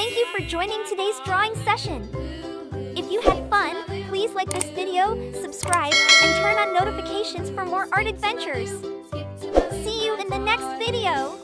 Thank you for joining today's drawing session. If you had fun, please like this video, subscribe, and turn on notifications for more art adventures. See you in the next video!